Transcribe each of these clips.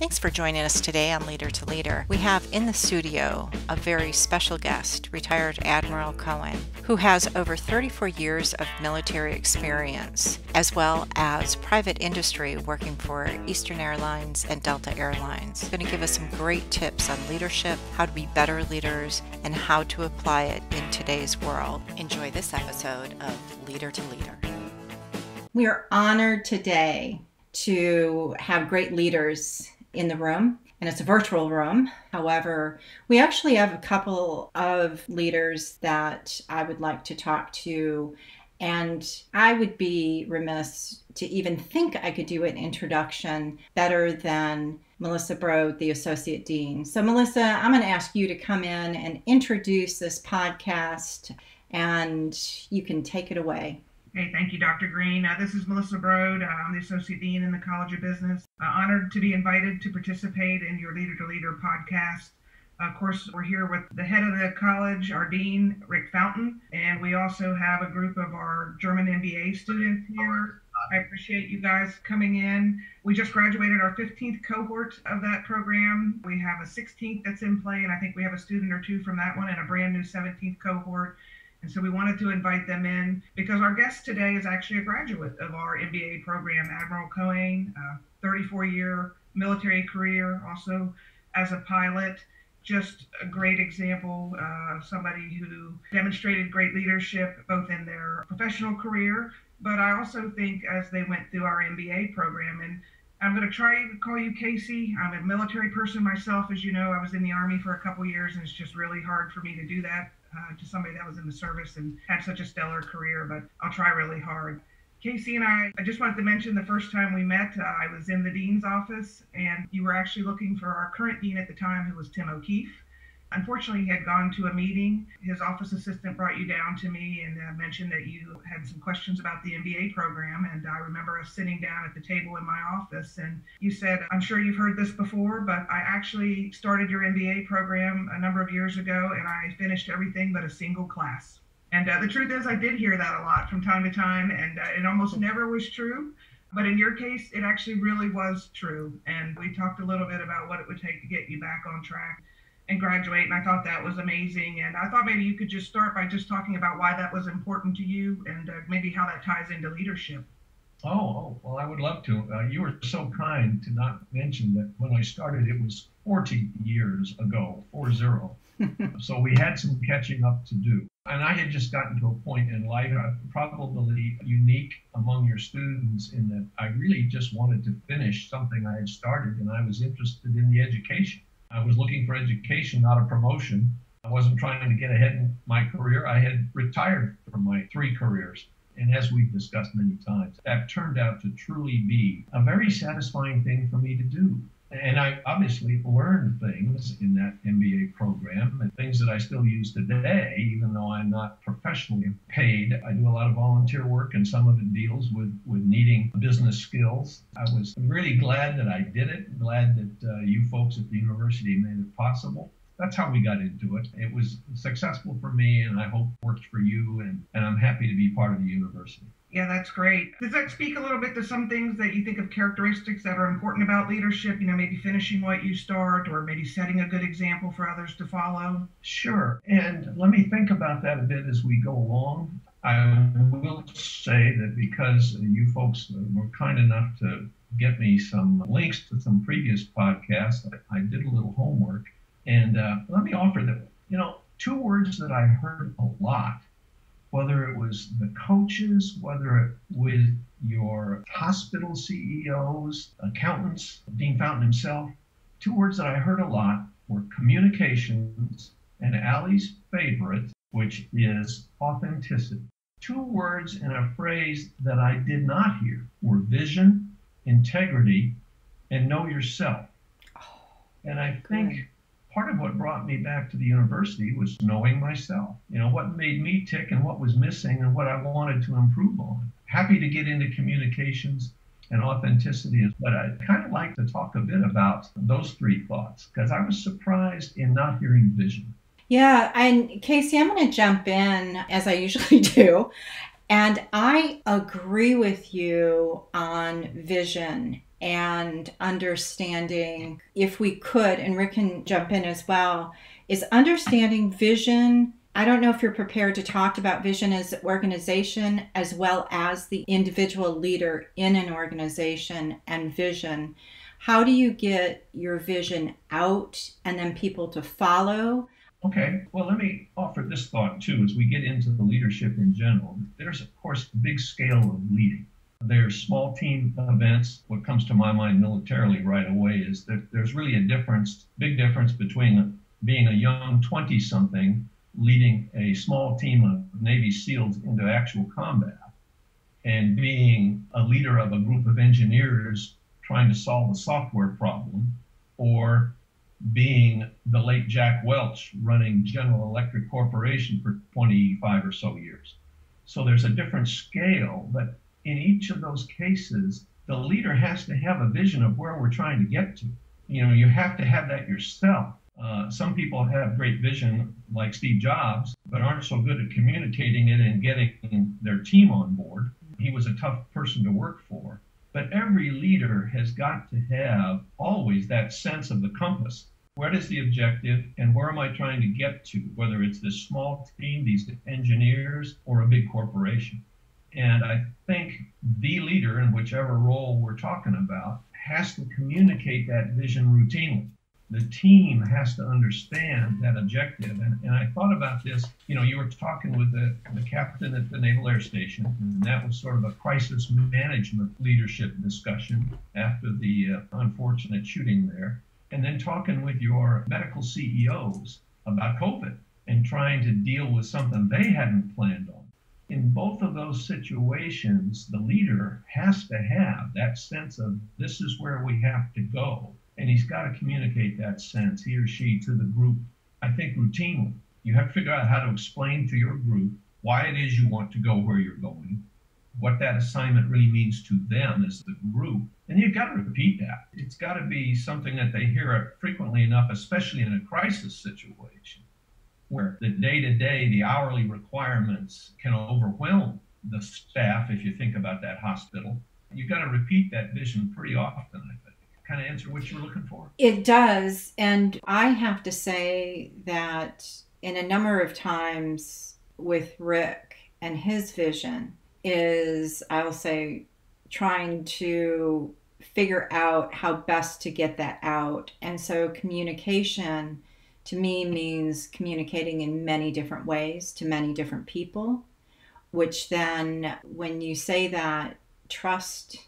Thanks for joining us today on Leader to Leader. We have in the studio a very special guest, retired Admiral Coane, who has over 34 years of military experience, as well as private industry working for Eastern Airlines and Delta Airlines. He's going to give us some great tips on leadership, how to be better leaders, and how to apply it in today's world. Enjoy this episode of Leader to Leader. We are honored today to have great leaders in the room and it's a virtual room. However, we actually have a couple of leaders that I would like to talk to. And I would be remiss to even think I could do an introduction better than Melissa Brode, the Associate Dean. So, Melissa, I'm going to ask you to come in and introduce this podcast, and you can take it away. Hey, thank you, Dr. Green. Uh, this is Melissa Brode. Uh, I'm the Associate Dean in the College of Business. Uh, honored to be invited to participate in your Leader to Leader podcast. Of course, we're here with the head of the college, our dean, Rick Fountain, and we also have a group of our German MBA students here. I appreciate you guys coming in. We just graduated our 15th cohort of that program. We have a 16th that's in play, and I think we have a student or two from that one and a brand new 17th cohort. And so we wanted to invite them in because our guest today is actually a graduate of our MBA program, Admiral Coane, 34 year military career, also as a pilot. Just a great example, uh, somebody who demonstrated great leadership both in their professional career, but I also think as they went through our MBA program. And I'm going to try to call you Casey. I'm a military person myself, as you know. I was in the Army for a couple years, and it's just really hard for me to do that uh, to somebody that was in the service and had such a stellar career, but I'll try really hard. Casey and I, I just wanted to mention the first time we met, uh, I was in the dean's office, and you were actually looking for our current dean at the time, who was Tim O'Keefe. Unfortunately, he had gone to a meeting. His office assistant brought you down to me and uh, mentioned that you had some questions about the MBA program. And I remember us sitting down at the table in my office, and you said, I'm sure you've heard this before, but I actually started your MBA program a number of years ago, and I finished everything but a single class. And uh, the truth is, I did hear that a lot from time to time, and uh, it almost never was true. But in your case, it actually really was true. And we talked a little bit about what it would take to get you back on track and graduate. And I thought that was amazing. And I thought maybe you could just start by just talking about why that was important to you and uh, maybe how that ties into leadership. Oh, oh, well, I would love to. Uh, you were so kind to not mention that when I started, it was 40 years ago, four zero. so we had some catching up to do. And I had just gotten to a point in life, uh, probably unique among your students, in that I really just wanted to finish something I had started and I was interested in the education. I was looking for education, not a promotion. I wasn't trying to get ahead in my career. I had retired from my three careers. And as we've discussed many times, that turned out to truly be a very satisfying thing for me to do. And I obviously learned things in that MBA program and things that I still use today, even though I'm not professionally paid. I do a lot of volunteer work, and some of it deals with, with needing business skills. I was really glad that I did it, glad that uh, you folks at the university made it possible that's how we got into it. It was successful for me, and I hope worked for you, and, and I'm happy to be part of the university. Yeah, that's great. Does that speak a little bit to some things that you think of characteristics that are important about leadership? You know, maybe finishing what you start or maybe setting a good example for others to follow? Sure. And let me think about that a bit as we go along. I will say that because you folks were kind enough to get me some links to some previous podcasts, I did a little homework. And uh, let me offer that, you know, two words that I heard a lot whether it was the coaches, whether it was your hospital CEOs, accountants, Dean Fountain himself. Two words that I heard a lot were communications and Allie's favorite, which is authenticity. Two words in a phrase that I did not hear were vision, integrity, and know yourself. Oh, and I think part of what brought me back to the university was knowing myself. You know, what made me tick and what was missing and what I wanted to improve on. Happy to get into communications and authenticity, but I'd kind of like to talk a bit about those three thoughts because I was surprised in not hearing vision. Yeah, and Casey, I'm going to jump in as I usually do. And I agree with you on vision and understanding, if we could, and Rick can jump in as well, is understanding vision. I don't know if you're prepared to talk about vision as organization as well as the individual leader in an organization and vision. How do you get your vision out and then people to follow? Okay, well, let me offer this thought too as we get into the leadership in general. There's, of course, a big scale of leading. There's small team events. What comes to my mind militarily right away is that there's really a difference, big difference between being a young 20 something leading a small team of Navy SEALs into actual combat and being a leader of a group of engineers trying to solve a software problem or being the late Jack Welch running General Electric Corporation for 25 or so years. So there's a different scale, but in each of those cases, the leader has to have a vision of where we're trying to get to. You know, you have to have that yourself. Uh, some people have great vision, like Steve Jobs, but aren't so good at communicating it and getting their team on board. He was a tough person to work for. But every leader has got to have always that sense of the compass. What is the objective and where am I trying to get to, whether it's this small team, these engineers, or a big corporation? And I think the leader, in whichever role we're talking about, has to communicate that vision routinely. The team has to understand that objective. And, and I thought about this, you know, you were talking with the, the captain at the Naval Air Station, and that was sort of a crisis management leadership discussion after the uh, unfortunate shooting there. And then talking with your medical CEOs about COVID and trying to deal with something they hadn't planned on in both of those situations, the leader has to have that sense of this is where we have to go. And he's got to communicate that sense, he or she, to the group, I think, routinely. You have to figure out how to explain to your group why it is you want to go where you're going, what that assignment really means to them as the group. And you've got to repeat that. It's got to be something that they hear frequently enough, especially in a crisis situation where the day to day, the hourly requirements can overwhelm the staff if you think about that hospital. You've got to repeat that vision pretty often, I think. Kind of answer what you're looking for. It does. And I have to say that in a number of times with Rick and his vision is, I'll say, trying to figure out how best to get that out. And so communication to me means communicating in many different ways to many different people, which then, when you say that, trust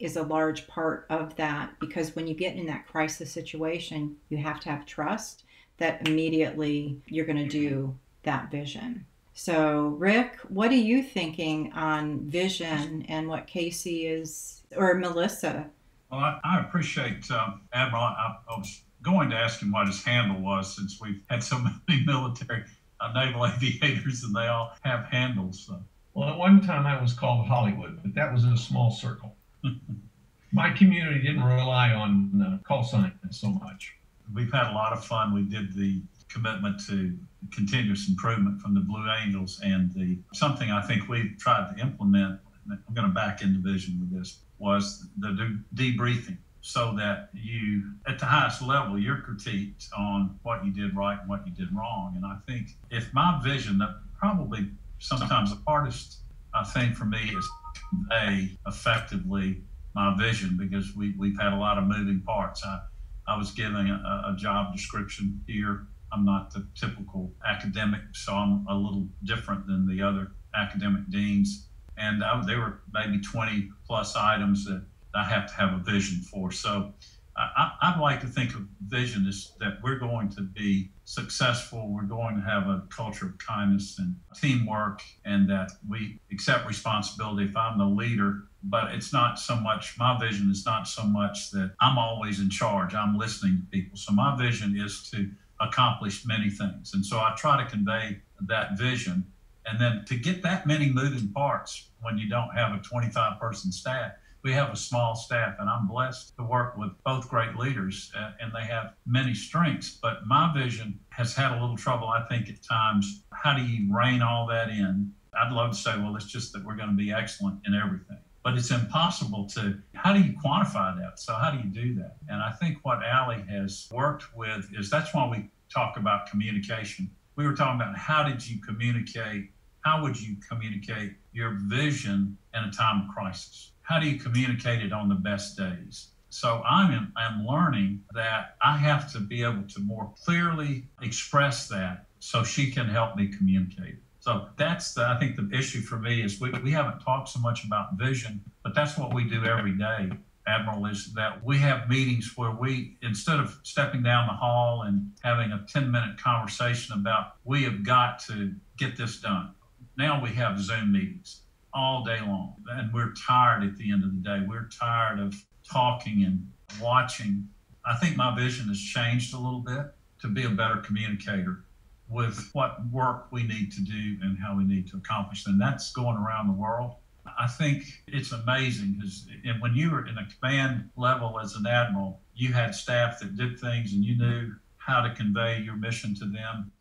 is a large part of that because when you get in that crisis situation, you have to have trust that immediately you're going to do that vision. So, Rick, what are you thinking on vision and what Casey is, or Melissa? Well, I, I appreciate um, Admiral. I, I was going to ask him what his handle was since we've had so many military uh, naval aviators and they all have handles. So. Well, at one time I was called Hollywood, but that was in a small circle. My community didn't rely on uh, call signs so much. We've had a lot of fun. We did the commitment to continuous improvement from the Blue Angels, and the something I think we've tried to implement. I'm going to back into vision with this was the debriefing so that you, at the highest level, you're critiqued on what you did right and what you did wrong. And I think if my vision, that probably sometimes the hardest uh, I think for me is convey effectively my vision because we, we've had a lot of moving parts. I, I was giving a, a job description here. I'm not the typical academic, so I'm a little different than the other academic deans. And I, there were maybe 20 plus items that I have to have a vision for. So I, would like to think of vision is that we're going to be successful. We're going to have a culture of kindness and teamwork, and that we accept responsibility if I'm the leader. But it's not so much, my vision is not so much that I'm always in charge. I'm listening to people. So my vision is to accomplish many things. And so I try to convey that vision. And then to get that many moving parts when you don't have a 25 person staff, we have a small staff, and I'm blessed to work with both great leaders, uh, and they have many strengths. But my vision has had a little trouble, I think, at times. How do you rein all that in? I'd love to say, well, it's just that we're going to be excellent in everything. But it's impossible to how do you quantify that? So how do you do that? And I think what Allie has worked with is that's why we talk about communication. We were talking about how did you communicate? How would you communicate your vision in a time of crisis? How do you communicate it on the best days? So I'm I'm learning that I have to be able to more clearly express that so she can help me communicate. So that's the I think the issue for me is we, we haven't talked so much about vision, but that's what we do every day. Admiral is that we have meetings where we instead of stepping down the hall and having a 10 minute conversation about we have got to get this done. Now we have Zoom meetings all day long and we're tired at the end of the day. We're tired of talking and watching, I think my vision has changed a little bit to be a better communicator with what work we need to do and how we need to accomplish. And that's going around the world. I think it's amazing because when you were in a command level as an admiral, you had staff that did things and you knew how to convey your mission to them.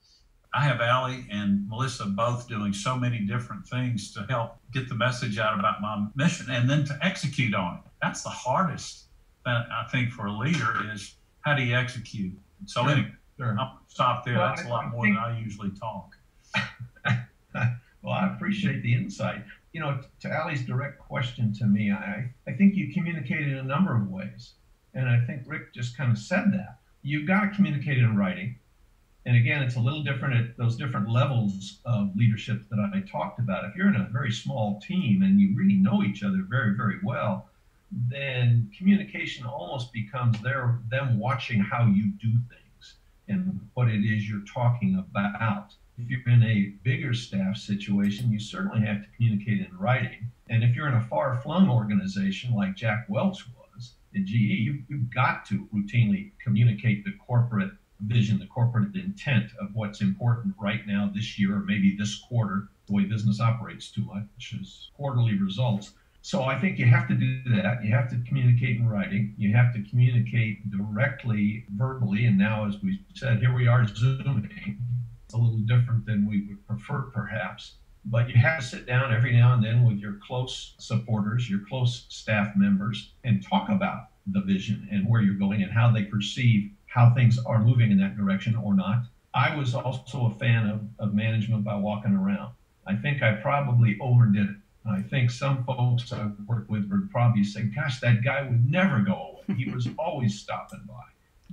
I have Allie and Melissa both doing so many different things to help get the message out about my mission and then to execute on it that's the hardest thing I think for a leader is how do you execute? So sure, anyway, sure. I'll stop there. Well, that's a lot I more think, than I usually talk. well, I appreciate the insight. You know, to Allie's direct question to me, I, I think you communicate in a number of ways. And I think Rick just kind of said that. You've got to communicate in writing. And again, it's a little different at those different levels of leadership that I talked about. If you're in a very small team and you really know each other very, very well, then communication almost becomes their them watching how you do things and what it is you're talking about. If you're in a bigger staff situation, you certainly have to communicate in writing. And if you're in a far flung organization like Jack Welch was at GE, you've, you've got to routinely communicate the corporate vision, the corporate intent of what's important right now, this year, or maybe this quarter. The way business operates too much is quarterly results so I think you have to do that. You have to communicate in writing. You have to communicate directly verbally. And now, as we said, here we are zooming. It's a little different than we would prefer, perhaps. But you have to sit down every now and then with your close supporters, your close staff members, and talk about the vision and where you're going and how they perceive how things are moving in that direction or not. I was also a fan of, of management by walking around. I think I probably overdid it I think some folks I've worked with would probably say, gosh, that guy would never go away. He was always stopping by.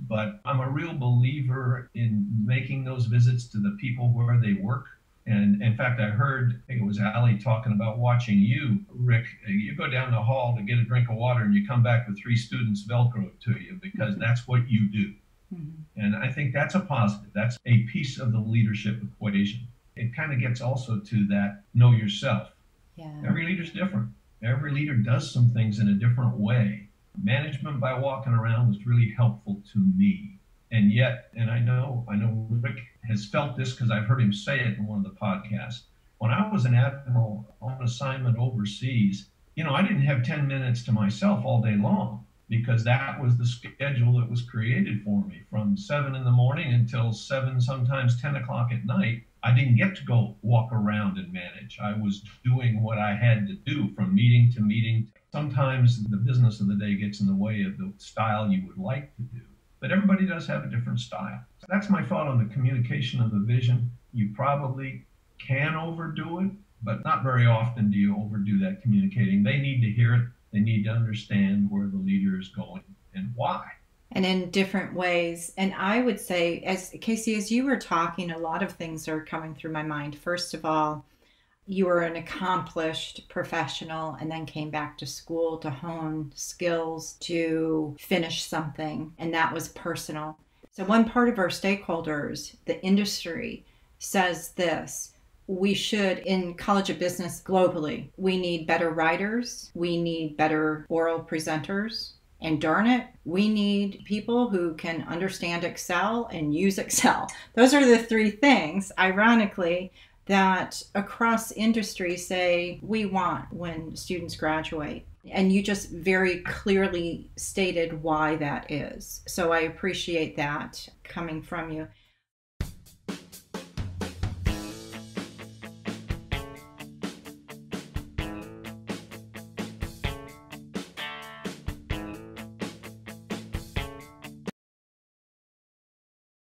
But I'm a real believer in making those visits to the people where they work. And in fact, I heard, I think it was Allie talking about watching you, Rick. You go down the hall to get a drink of water and you come back with three students Velcro to you because that's what you do. Mm-hmm. And I think that's a positive. That's a piece of the leadership equation. It kind of gets also to that know yourself yeah. Every leader's different. Every leader does some things in a different way. Management by walking around was really helpful to me. And yet, and I know, I know Rick has felt this because I've heard him say it in one of the podcasts. When I was an admiral on assignment overseas, you know, I didn't have 10 minutes to myself all day long because that was the schedule that was created for me from seven in the morning until seven, sometimes 10 o'clock at night. I didn't get to go walk around and manage. I was doing what I had to do from meeting to meeting. Sometimes the business of the day gets in the way of the style you would like to do, but everybody does have a different style. That's my thought on the communication of the vision. You probably can overdo it, but not very often do you overdo that communicating. They need to hear it, they need to understand where the leader is going and why and in different ways. And I would say, as Casey, as you were talking, a lot of things are coming through my mind. First of all, you were an accomplished professional and then came back to school to hone skills to finish something, and that was personal. So, one part of our stakeholders, the industry, says this we should in college of business globally we need better writers we need better oral presenters and darn it, we need people who can understand Excel and use Excel. Those are the three things, ironically, that across industry say we want when students graduate. And you just very clearly stated why that is. So I appreciate that coming from you.